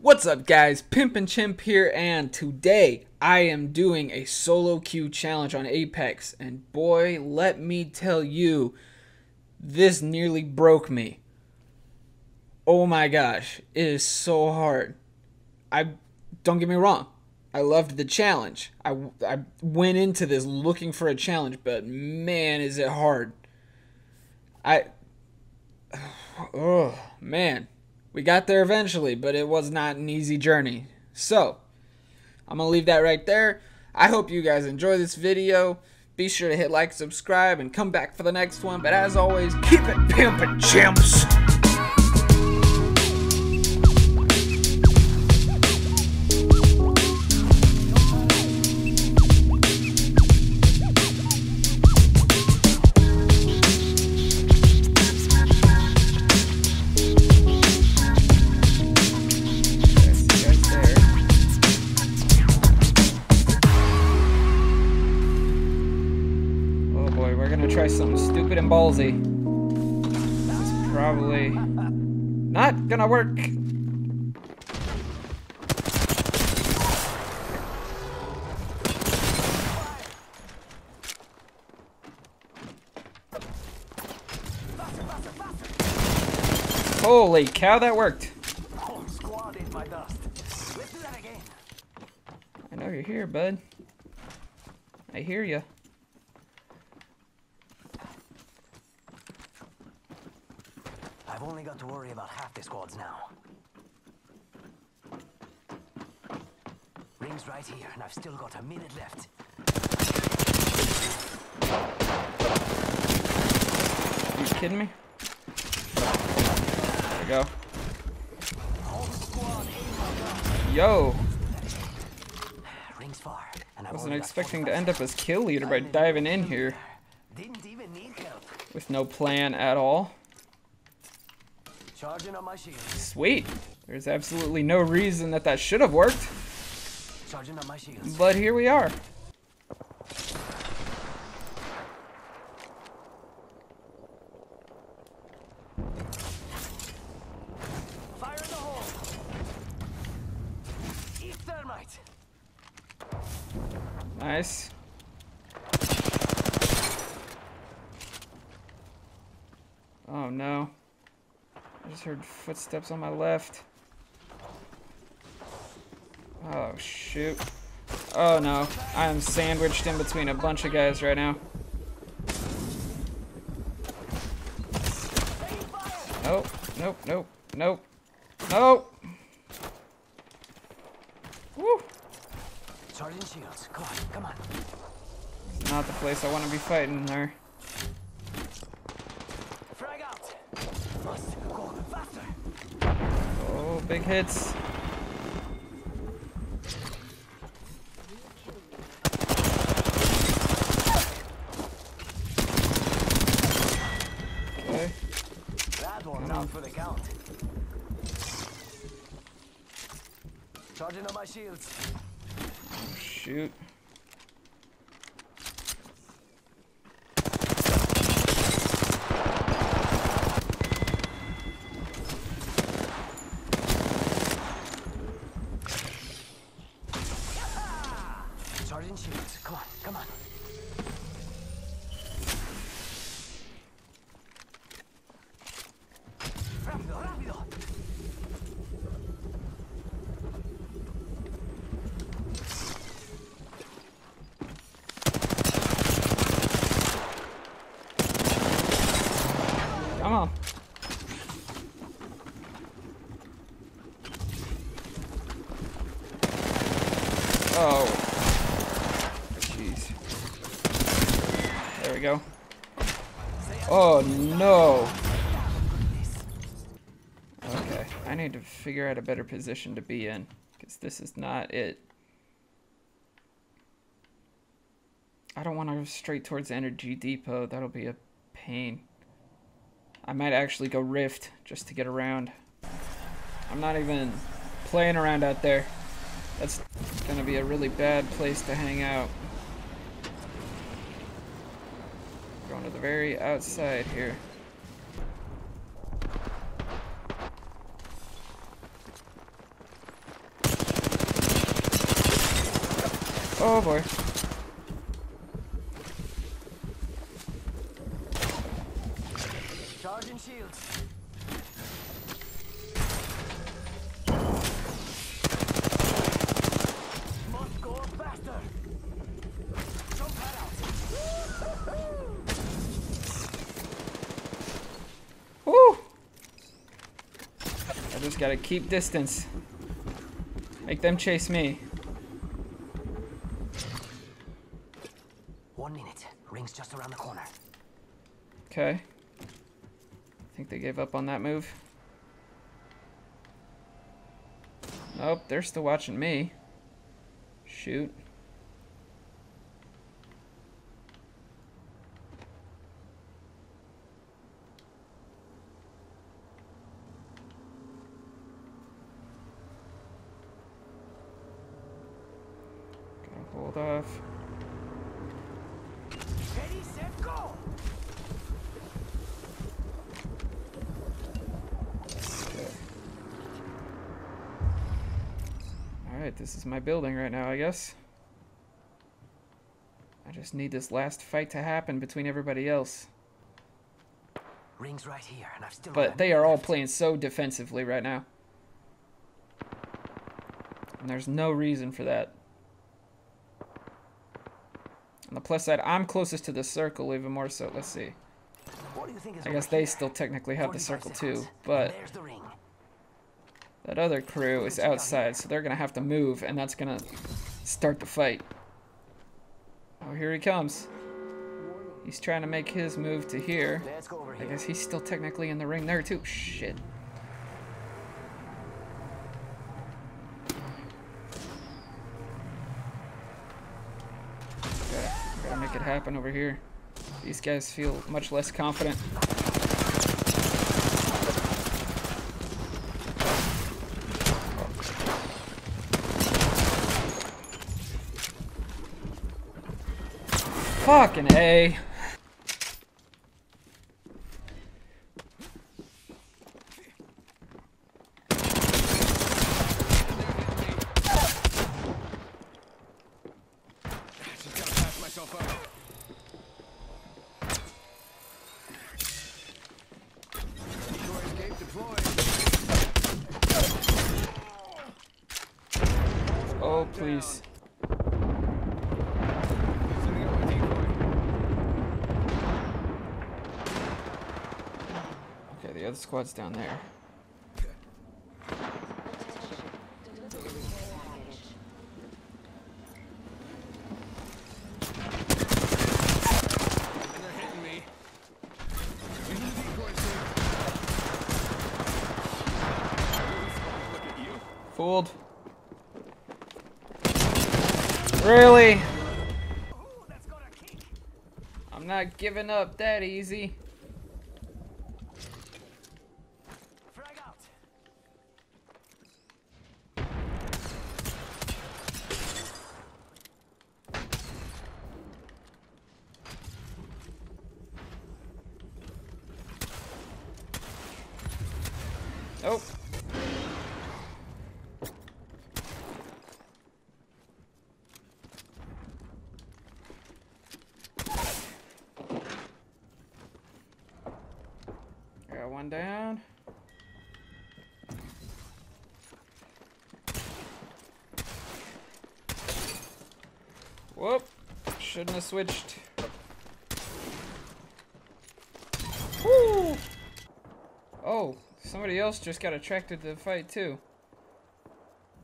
What's up guys, Pimpin Chimp here and today I am doing a solo queue challenge on Apex and boy let me tell you this nearly broke me. Oh my gosh, it is so hard. I don't get me wrong, I loved the challenge. I, I went into this looking for a challenge but man is it hard. I oh man we got there eventually, but it was not an easy journey. So, I'm going to leave that right there. I hope you guys enjoy this video. Be sure to hit like, subscribe, and come back for the next one. But as always, keep it pimpin', chimps! Is probably not gonna work. Holy cow, that worked. I know you're here, bud. I hear you. I've only got to worry about half the squads now. Ring's right here, and I've still got a minute left. Are you kidding me? There we go. Yo! Rings far, and I wasn't expecting to end up as kill leader by diving in here. With no plan at all. Charging on my shield. Sweet. There's absolutely no reason that that should have worked. Charging on my shields. But here we are. Fire in the hole. Eat thermite. Nice. Oh no. I just heard footsteps on my left. Oh, shoot. Oh, no. I am sandwiched in between a bunch of guys right now. Nope, nope, nope, nope, nope. Woo! Charging shields. Come on, come on. It's not the place I want to be fighting in there. Oh, big hits. Okay. That one out for the count. Charging on my shields. Oh, shoot. Charging shields. Come on, come on. Rápido, rápido. Come on. Oh. Jeez. There we go. Oh no. Okay, I need to figure out a better position to be in, because this is not it. I don't want to go straight towards Energy Depot, that'll be a pain. I might actually go Rift just to get around. I'm not even playing around out there. That's gonna be a really bad place to hang out. Going to the very outside here. Oh boy. Charging shields. Must go faster. Jump that out. Woo! I just gotta keep distance. Make them chase me. One minute. Ring's just around the corner. Okay. I think they gave up on that move. Nope, they're still watching me. Shoot. Alright, this is my building right now, I guess. I just need this last fight to happen between everybody else. Ring's right here, and I've still. But they are all playing so defensively right now. And there's no reason for that. On the plus side, I'm closest to the circle even more so. Let's see. What do you think is I guess they here? still technically have the circle seconds. too, but There's the. That other crew is outside, so they're gonna have to move, and that's gonna start the fight. Oh, here he comes. He's trying to make his move to here. Let's go over I guess he's still technically in the ring there too. Shit. Gotta, gotta make it happen over here. These guys feel much less confident. Fucking A. Just gotta pass myself up. Decoy escape deployed. Oh, please. Setting up my decoy. Okay, the other squad's down there. Fooled. Really? I'm not giving up that easy. Frag out. Nope. Got one down. Whoop. Shouldn't have switched. Woo! Oh, somebody else just got attracted to the fight too.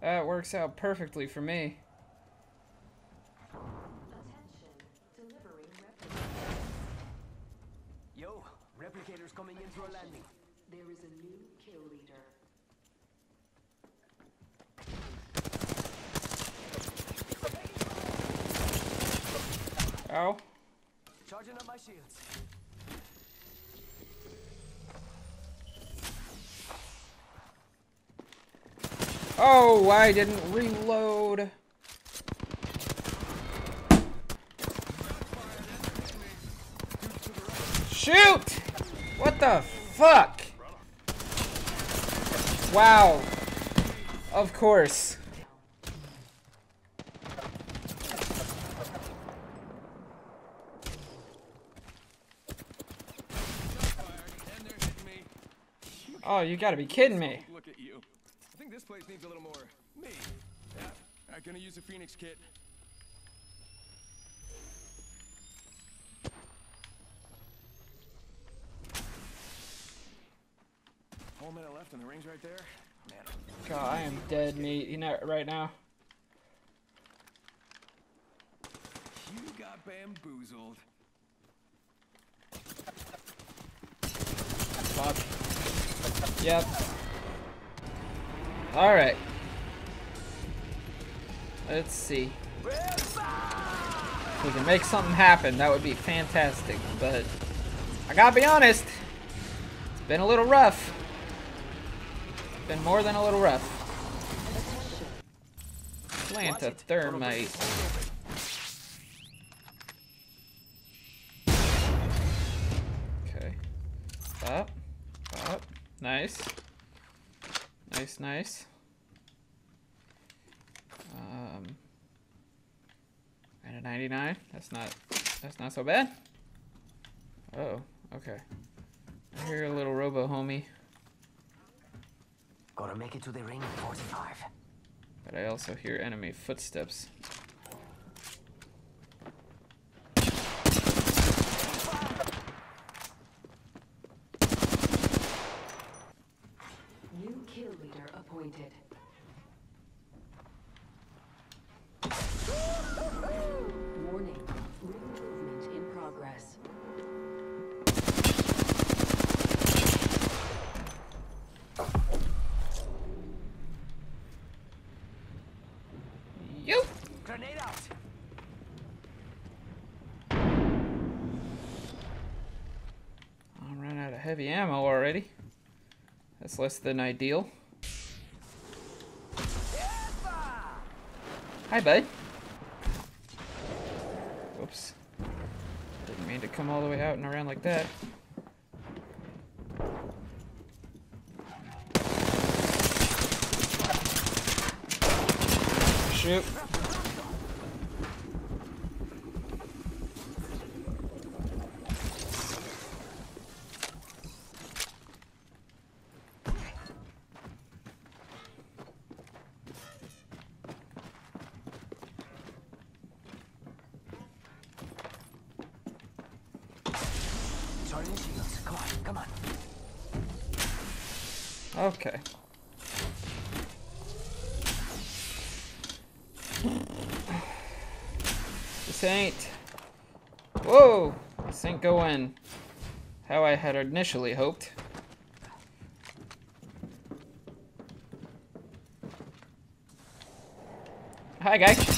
That works out perfectly for me. Yo, replicators coming in through a landing. There is a new kill leader. Ow. Charging up my shields. Oh, I didn't reload. Shoot! What the fuck? Wow. Of course. Oh, you gotta be kidding me. Look at you. I think this place needs a little more me. Yeah. I'm gonna use a Phoenix kit. Whole minute left and the ring's right there. Man, God, I am dead meat you know, right now. you got bamboozled. Fuck. Yep. Alright. Let's see. If we can make something happen, that would be fantastic. But I gotta be honest, it's been a little rough. Been more than a little rough. Plant a thermite. Nice. Nice, nice. Um, and a 99. That's not. That's not so bad. Oh. Okay. I hear a little robo homie, Gotta make it to the ring 45. but I also hear enemy footsteps. New kill leader appointed. Warning. Ring movement in progress. Yo. Grenade out! I'm running out of heavy ammo already. That's less than ideal. Hi, bud. Oops. Didn't mean to come all the way out and around like that. Shoot. Come on. Okay. This ain't. Whoa! This ain't going how I had initially hoped. Hi, guy.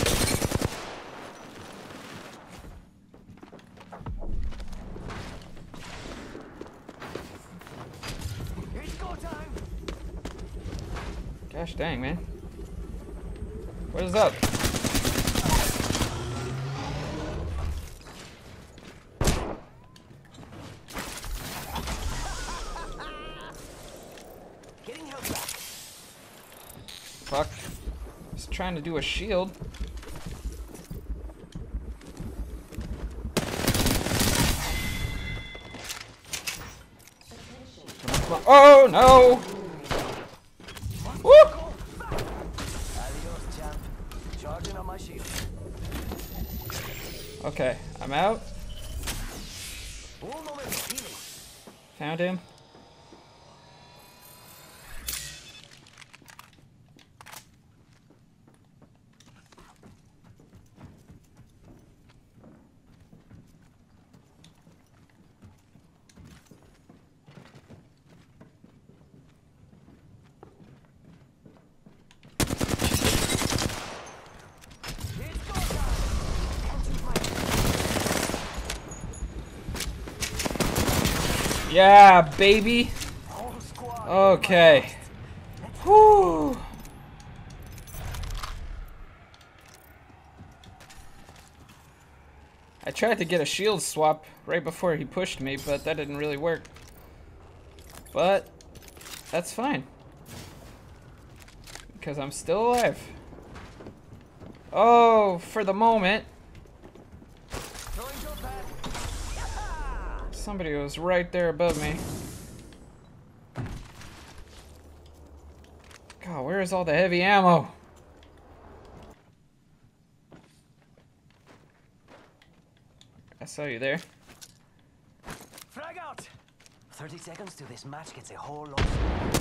Dang, man. What is up? Getting held back. Fuck. Just trying to do a shield. Oh no! Woo! Adios, champ. Charging on my shield. Okay, I'm out. Un momento, healing. Found him. It's go time! Entering my Yeah, baby. Okay. Whew. I tried to get a shield swap right before he pushed me, but that didn't really work. But that's fine. Because I'm still alive. Oh, for the moment. somebody was right there above me. God, where is all the heavy ammo? I saw you there. Frag out! 30 seconds to this match gets a whole lot.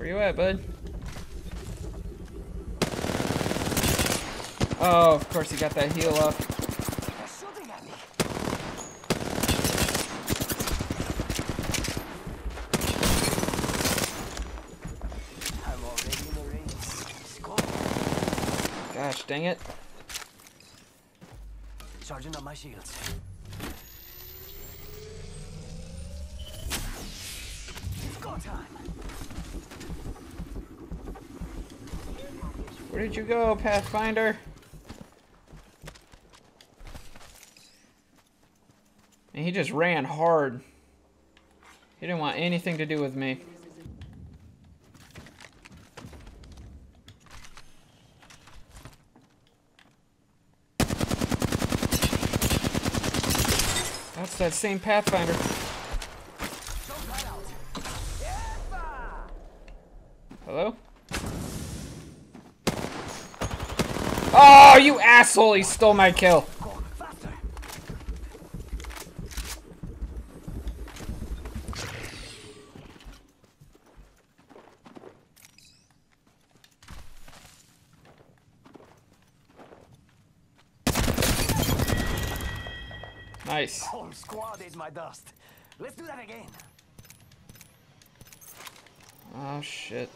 Where you at, bud? Oh, of course you got that heal up. Gosh, dang it. Charging up my shields. Where did you go, Pathfinder? And he just ran hard. He didn't want anything to do with me. That's that same Pathfinder. Jump right out. Yepa! Hello? Oh, you asshole! He stole my kill. Nice. Whole squad ate my dust. Let's do that again. Oh shit.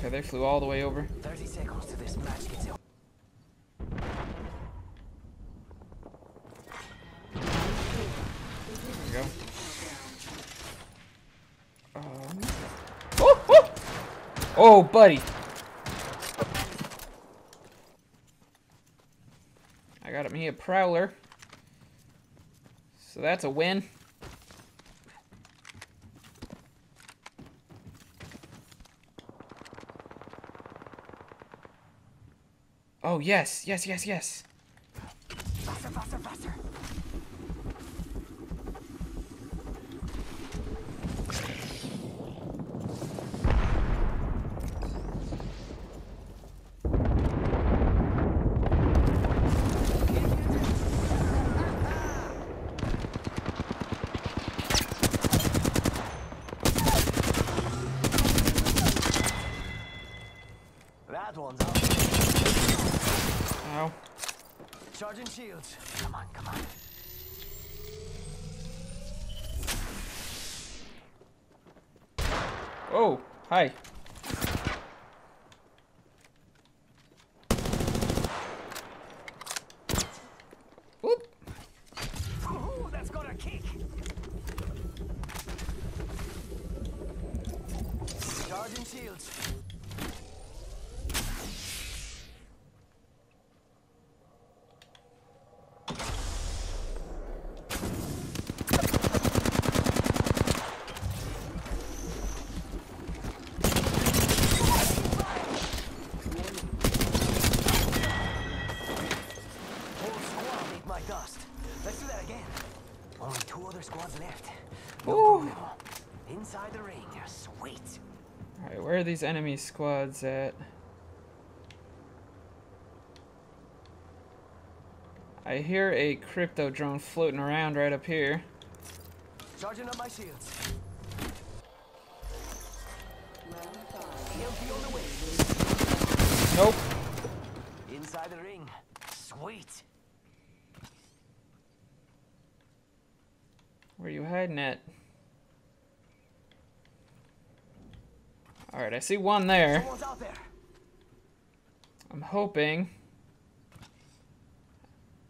Okay, they flew all the way over. 30 seconds to this match gets a There we go. Um. Oh, oh! oh, buddy. I got me a prowler. So that's a win. Oh, yes, yes, yes, yes. faster, faster, faster. That one's out. Ow. Charging shields. Come on, come on. Oh, hi. Whoop. Ooh, that's got a kick. Charging shields. Whole squad ate my dust. Let's do that again. Only two other squads left. No Ooh. problemo. Inside the ring. Sweet. Alright, where are these enemy squads at? I hear a crypto drone floating around right up here. Charging up my shields. Round five. EMP on the way. Nope. Inside the ring. Sweet. Where are you hiding at? Alright, I see one there. There. I'm hoping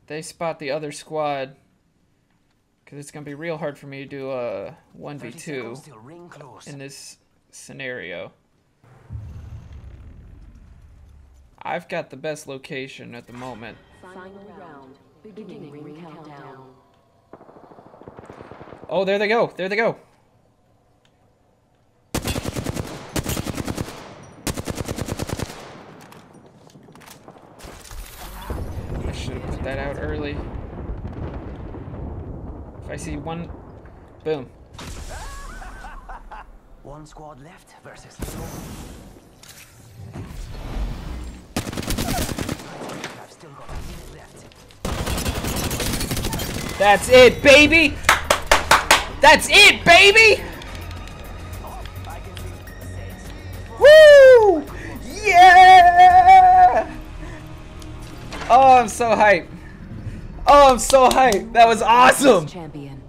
they spot the other squad. Because it's going to be real hard for me to do a 1v2 seconds till ring close. in this scenario. I've got the best location at the moment. Final round. Beginning ring countdown. Oh, there they go. There they go. Really. If I see one, boom. One squad left versus two. I've still got a left. That's it, baby. That's it, baby. I'm so hyped. Oh, I'm so hyped. That was awesome. Champion.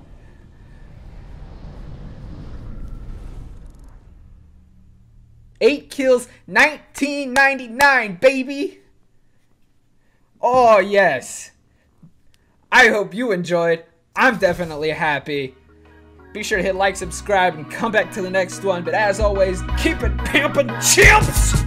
Eight kills, 1999, baby. Oh, yes. I hope you enjoyed. I'm definitely happy. Be sure to hit like, subscribe, and come back to the next one. But as always, keep it pimpin' chimps!